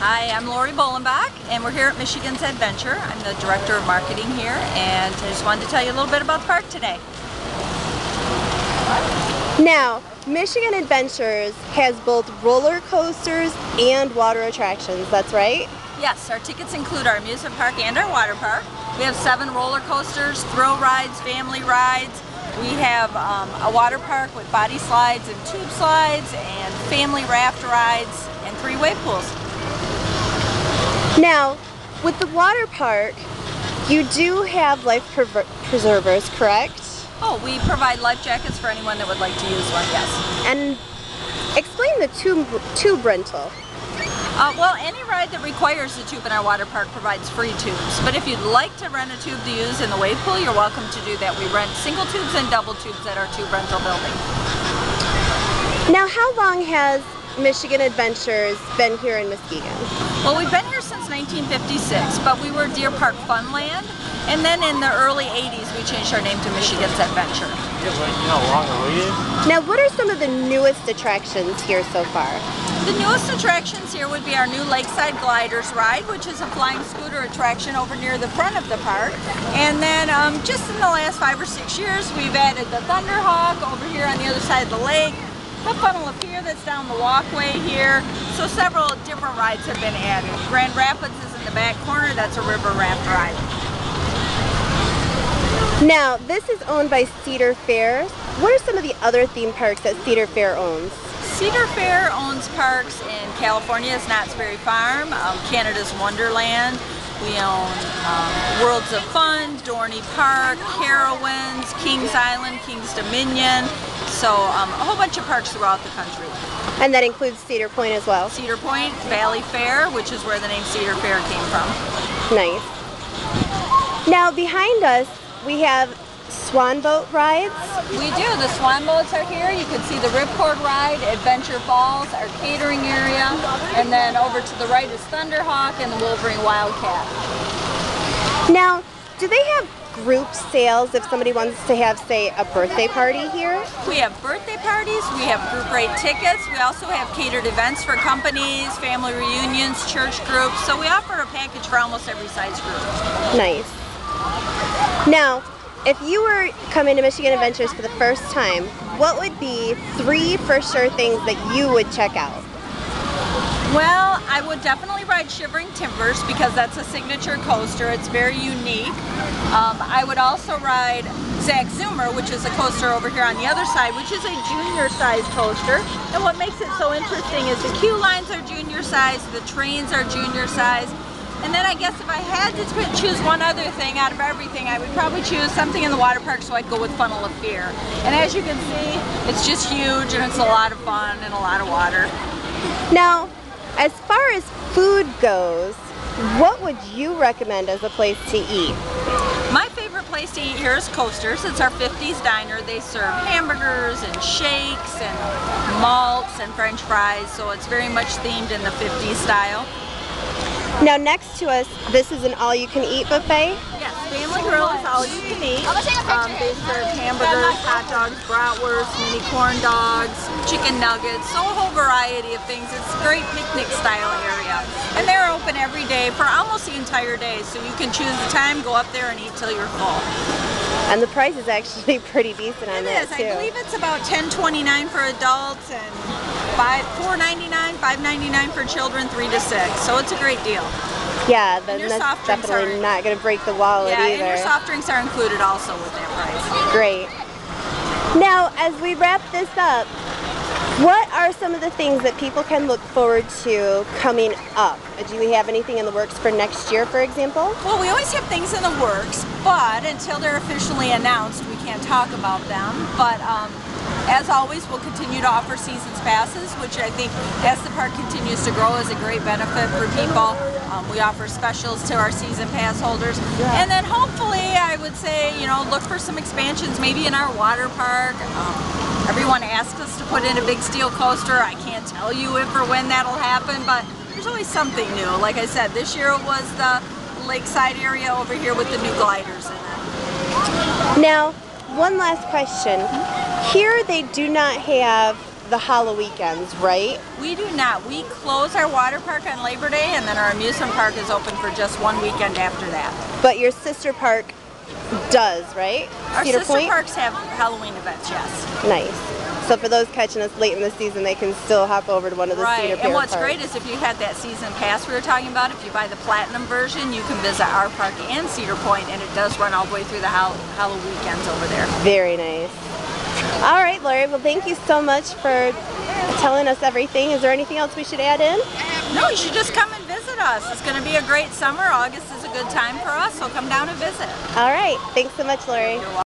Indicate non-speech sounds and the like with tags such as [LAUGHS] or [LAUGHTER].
Hi, I'm Lori Bollenbach, and we're here at Michigan's Adventure. I'm the Director of Marketing here, and I just wanted to tell you a little bit about the park today. Now, Michigan Adventures has both roller coasters and water attractions, that's right? Yes, our tickets include our amusement park and our water park. We have seven roller coasters, thrill rides, family rides. We have um, a water park with body slides and tube slides, and family raft rides, and three wave pools. Now, with the water park, you do have life preservers, correct? Oh, we provide life jackets for anyone that would like to use one, yes. And explain the tube, tube rental. Uh, well, any ride that requires a tube in our water park provides free tubes. But if you'd like to rent a tube to use in the wave pool, you're welcome to do that. We rent single tubes and double tubes at our tube rental building. Now, how long has Michigan Adventures been here in Muskegon? Well, we've been here 1956, but we were Deer Park Funland, and then in the early 80s we changed our name to Michigan's Adventure. Now, what are some of the newest attractions here so far? The newest attractions here would be our new Lakeside Gliders ride, which is a flying scooter attraction over near the front of the park. And then um, just in the last five or six years, we've added the Thunderhawk over here on the other side of the lake, the Funnel of Fear that's down the walkway here. So several different rides have been added. Grand Rapids is in the back corner, that's a river raft ride. Now, this is owned by Cedar Fair. What are some of the other theme parks that Cedar Fair owns? Cedar Fair owns parks in California's Knott's Berry Farm, um, Canada's Wonderland. We own um, Worlds of Fun, Dorney Park, Carowinds, Kings Island, Kings Dominion. So um, a whole bunch of parks throughout the country. And that includes Cedar Point as well. Cedar Point, Valleyfair, which is where the name Cedar Fair came from. Nice. Now, behind us, we have swan boat rides. We do. The swan boats are here. You can see the Ripcord ride, Adventure Falls, our catering area, and then over to the right is Thunderhawk and the Wolverine Wildcat. Now, do they have group sales if somebody wants to have, say, a birthday party here? We have birthday parties, we have group rate tickets, we also have catered events for companies, family reunions, church groups, so we offer a package for almost every size group. Nice. Now, if you were coming to Michigan Adventures for the first time, what would be three for sure things that you would check out? Well, I would definitely ride Shivering Timbers because that's a signature coaster. It's very unique. Um, I would also ride Zach Zoomer, which is a coaster over here on the other side, which is a junior size coaster. And what makes it so interesting is the queue lines are junior size, the trains are junior size. And then I guess if I had to choose one other thing out of everything, I would probably choose something in the water park so I'd go with Funnel of Fear. And as you can see, it's just huge and it's a lot of fun and a lot of water. Now, as far as food goes, what would you recommend as a place to eat? My favorite place to eat here is Coasters. It's our 50s diner. They serve hamburgers and shakes and malts and french fries, so it's very much themed in the 50s style. Now next to us, this is an all-you-can-eat buffet. Yes, Family Grill is all you can eat. Um, they serve hamburgers, hot dogs, bratwurst, mini corn dogs, chicken nuggets, so a whole variety of things. It's a great picnic style area. And they're open every day for almost the entire day, so you can choose the time, go up there and eat till you're full. And the price is actually [LAUGHS] pretty decent on It that is. too. I believe it's about $10.29 for adults and five $4.99, $5.99 for children, three to six. So it's a great deal. yeah, then that's soft definitely are- not going to break the wallet Yeah, and either. your soft drinks are included also with that price. Great. Now, as we wrap this up, what are some of the things that people can look forward to coming up? Do we have anything in the works for next year, for example? Well, we always have things in the works, but until they're officially announced, we can't talk about them. But um, as always, we'll continue to offer seasons passes, which I think as the park continues to grow is a great benefit for people. Um, we offer specials to our season pass holders. And then hopefully, I would say, you know, look for some expansions maybe in our water park. Um, everyone asks us to put in a big steel coaster. I can't tell you if or when that'll happen, but there's always something new. Like I said, this year it was the lakeside area over here with the new gliders in it. Now, one last question. Here they do not have the HalloWeekends, right? We do not. We close our water park on Labor Day and then our amusement park is open for just one weekend after that. But your sister park does, right? Our Cedar sister Point? parks have Halloween events, yes. Nice. So for those catching us late in the season, they can still hop over to one of the Right. Cedar And what's parks. great is if you had that season pass we were talking about, if you buy the platinum version, you can visit our park and Cedar Point, and it does run all the way through the Hall- Halloween weekends over there. Very nice. All right, Lori. Well, thank you so much for telling us everything. Is there anything else we should add in? No, you should just come and visit us. It's going to be a great summer. August is a good time for us, so come down and visit. All right. Thanks so much, Lori.